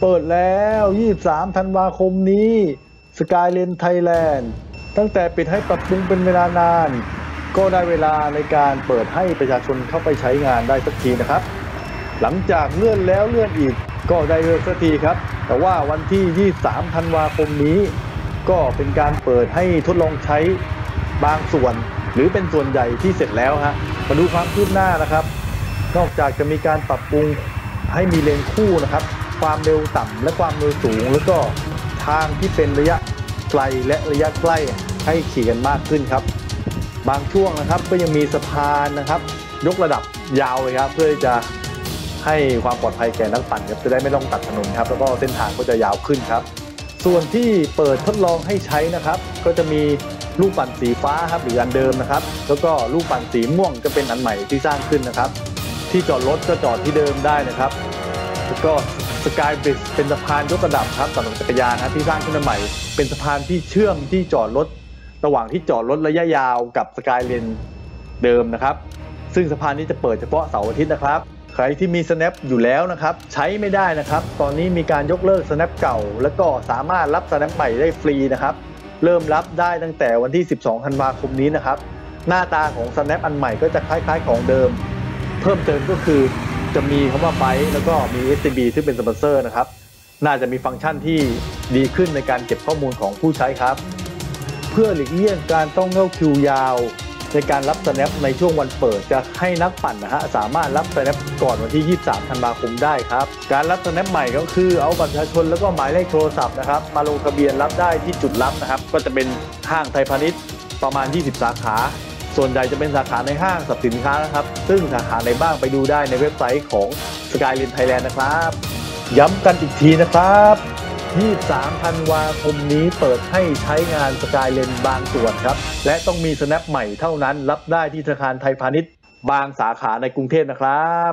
เปิดแล้ว 23 ธันวาคมนี้สกายเลนไทยแลนด์ตั้งแต่ปิดให้ปรับปรุงเป็นเวลานาน ก็ได้เวลาในการเปิดให้ประชาชนเข้าไปใช้งานได้สักทีนะครับ หลังจากเลื่อนแล้วเลื่อนอีกก็ได้เลิกสักทีครับ แต่ว่าวันที่ 23 ธันวาคมนี้ ก็เป็นการเปิดให้ทดลองใช้บางส่วน หรือเป็นส่วนใหญ่ที่เสร็จแล้วฮะมาดูความคืบหน้านะครับ นอกจากจะมีการปรับปรุงให้มีเลนคู่นะครับ ความเร็วต่ำและความเร็วสูง แล้วก็ทางที่เป็นระยะไกลและระยะใกล้ให้ขี่กันมากขึ้นครับ บางช่วงนะครับก็ยังมีสะพานนะครับ ยกระดับยาวเลยครับ เพื่อจะให้ความปลอดภัยแก่นักปั่นครับจะได้ไม่ต้องตัดถนนครับ แล้วก็เส้นทางก็จะยาวขึ้นครับ ส่วนที่เปิดทดลองให้ใช้นะครับ ก็จะมีลูกปั่นสีฟ้าครับหรืออันเดิมนะครับ แล้วก็ลูกปั่นสีม่วงจะเป็นอันใหม่ที่สร้างขึ้นนะครับ ที่จอดรถก็จอดที่เดิมได้นะครับแล้วก็ส สกายบริดเป็นสะพานยกระดับครับสำหรับจักรยานนะที่สร้างขึ้นมาใหม่ เป็นสะพานที่เชื่อมที่จอดรถ ระหว่างที่จอดรถระยะยาวกับสกายเลนเดิมนะครับ ซึ่งสะพานนี้จะเปิดเฉพาะเสาร์อาทิตย์นะครับ ใครที่มี snap อยู่แล้วนะครับ ใช้ไม่ได้นะครับ ตอนนี้มีการยกเลิก snap เก่า แล้วก็สามารถรับ snap ใหม่ได้ฟรีนะครับ เริ่มรับได้ตั้งแต่วันที่ 12ธันวาคมนี้นะครับ หน้าตาของ snap อันใหม่ก็จะคล้ายๆ ของเดิม เพิ่มเติมก็คือ จะมีคำว่าไบแล้วก็มี SCB ซึ่งเป็นสปอนเซอร์นะครับ น่าจะมีฟังก์ชันที่ดีขึ้นในการเก็บข้อมูลของผู้ใช้ครับ เพื่อหลีกเลี่ยงการต้องเข้าคิวยาว ในการรับ snap ในช่วงวันเปิดจะให้นักปั่นนะฮะสามารถรับ snap ก่อนวันที่ 23 ธันวาคมได้ครับ การรับ snap ใหม่ก็คือเอาบัตรประชาชนแล้วก็หมายเลขโทรศัพท์นะครับมาลงทะเบียนรับได้ที่จุดรับนะครับ ก็จะเป็นห้างไทยพาณิชย์ประมาณ 20 สาขา ส่วนใหญ่จะเป็นสาขาในห้างสรรพสินค้านะครับ ซึ่งสาขาไหนบ้างไปดูได้ในเว็บไซต์ของ Skyline Thailand นะครับ ย้ำกันอีกทีนะครับ23ธันวาคมนี้เปิดให้ใช้งานสกายเลนบางส่วนครับ และต้องมี snap ใหม่เท่านั้น รับได้ที่ธนาคารไทยพาณิชย์ บางสาขาในกรุงเทพนะครับ